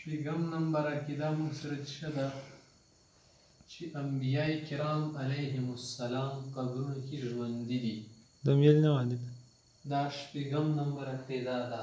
شپږم نمبر کې دا موږ سره څه ده چې انبیای کرام علیهم السلام قبرونو کې ژوندي دي دا ویل نه وعده دا شپږم نمبر کې دا ده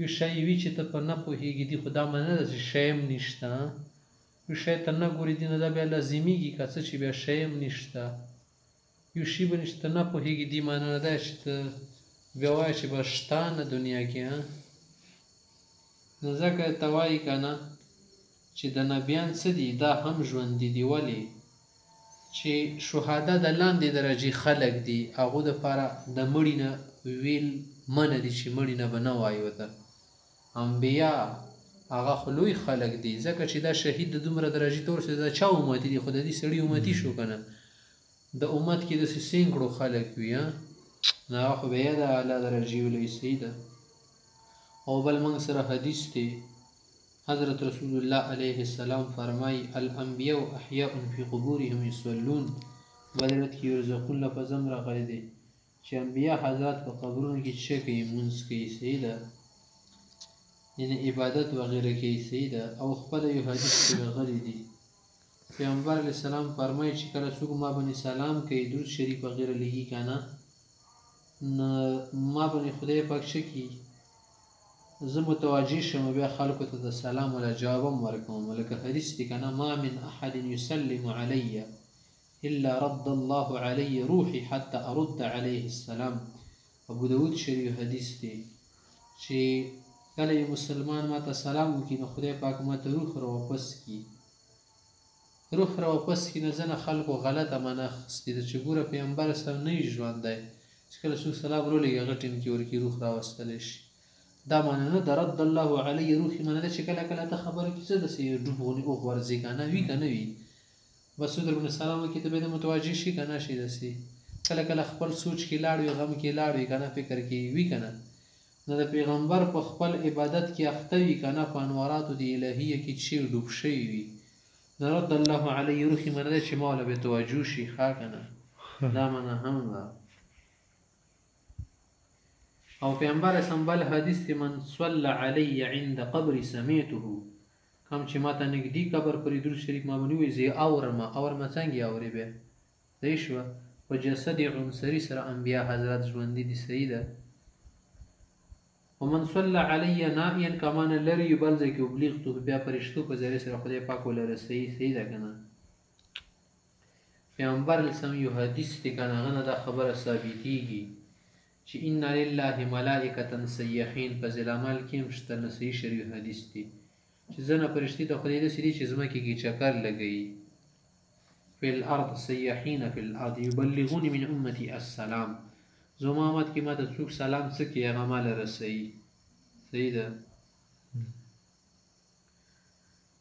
یو شی وی چی ته په نه پوهیږی دی خو دا معنی نده چی شی هم نشته یو شی ته نه ګوری دی نو دا بیا لازمیږی که څه چی بیا شی هم نشته یو شی به نشته ته نه پوهیږی دی معنی نه دا چی ته بیا وایه چی بس شته نه دنیا کی ها نو ځکه ته وایی کنه چی د نبیان څه دی دا هم ژوندی دی ولی چی شهدا د لاندی درجی خلک دی هغو د پاره د مړی نه ویل منع دی چی مړی نه به نه وایو د انبیا هغه خو لوی خلک دی ځکه چی دا شهید د دومره درجی تور سو دا چا امتی دی خو د دی سړی امتی شو کنه د امت کی دسی سینکړو خلک وی نو هغه خو بیا د اعلی درجی ولوی سیده او بل منګ سره حدیث دی حضرت رسول الله عليه السلام فرمائی الانبیاء احیاء فی قبورهم یصلون بدرت کی یرزقون لفظم راغلی دی چې انبیاء حضرات په قبرونو کې څه کوي مونږ کوي صحیح ده یعنی عبادت وغیره کوي صحیح ده او خپل یو حدیث کې راغلي دي پیغمبر علی السلام فرمایي چې کله څوک ما باندې سلام کوي درود شریف وغیره لګي کنه نه ما باندې خدای پاک شکی زه متوجه شم بیا خلکو ته د سلام ولا جواب هم ورکوم لکه حدیث دی کنه ما من احد یسلم علی الا رد الله علی روحی حتی ارد علیه السلام ابو داود شریف حدیث دی چې کله یو مسلمان ماته سلام وکړي نو خدای پاک ماته روح را واپس کړي روح را وپس کینه ځنه خلکو غلته منه اخستی ده چه ګوره پیغمبر صاحب نه یی ژوندی چه کله سوک سلام ورولیږی هغه ټیم کی ورکی روح را وستلی شی دا معنی نه ده رد الله علی روح معنی ده چه کله کله ته خبرو کی څه دسی ډوب غونی اوغورځی کنه وی کنه وی بس څوک درباندی سلام وکی ته بیده متوجه شی کنه شی دسی کله کله خپل سوچ کی لاړ وی غم کی لاړ وی کنه فکر کی وی کنه نه د پیغمبر په خپل عبادت کی اخته وی کنه په انواراتو دی الهیه کی چی ډوب شوی وی نه رد الله علیه روح منه ده چی ماوله به تواجو شی ښا کنه دا منه هم ده او پیغمبر سم بل حدیث تی من صلی علی عند قبر سمیته کم چی ماته نګدی قبر پری درود شریف ما بنوی زی اورم اورم څنګه اوری به صحیح شوه په جسد عنصری سره انبیاء حضرات ژوندی دي صحیح ده ومن صلى علي نائيا كمان لري بل ځای کې وبلیغتو بیا پرشتو په ذریعه سره خدای پاک ولره صحیح صحیح ده کنه پیغمبر اسلام یو حدیث دی کنه غنه دا خبره ثابتېږي چې ان لله ملائکه سیحین په ظلامل کې مشته نسی شریف حدیث دی چې زنه پرشتي د خدای د سړي چې زما کې چکر لګي فی الارض سیاحین فی الارض یبلغونی من امتی السلام زما امت کې ماته څوک سلام څه کې هغه مال رسي صحیح ده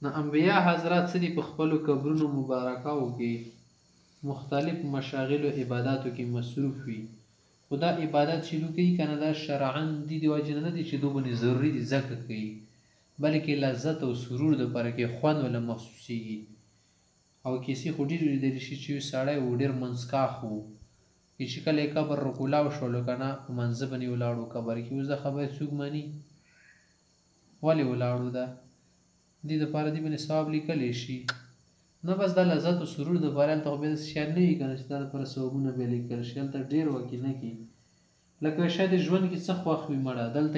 نو انبیا حضرات سړي په خپل قبرونو مبارکاو کې مختلف مشاغل او عبادتو کې مصروف وي خدا عبادت چې دوی کوي کنه دا شرعاً دي دی واجب نه دي چې دوی باندې ضروری دي ځکه کوي بلکې لذت او سرور د پر کې خوند ولا محسوسيږي او کيسې خو ډېرې ليدلې شي چې يو سړی وو ډېر منځکاښ وو ای چې کله يې قبر رکولاو شولو کنه په منځه بني ولاړو قبر کې اوس دا خبرې څوک مني ولې ولاړو ده دې دپاره دې بني ثواب ليکلې شي نه بس دا لذت او سرور د پاره ته خو بیا داسې شیان نه وي که نه چې دا د پاره ثوابونه بیا لیکل شي هلته ډېر وه کې نه کې لکه شاید ژوند کې څه خوښ وي مړه دلته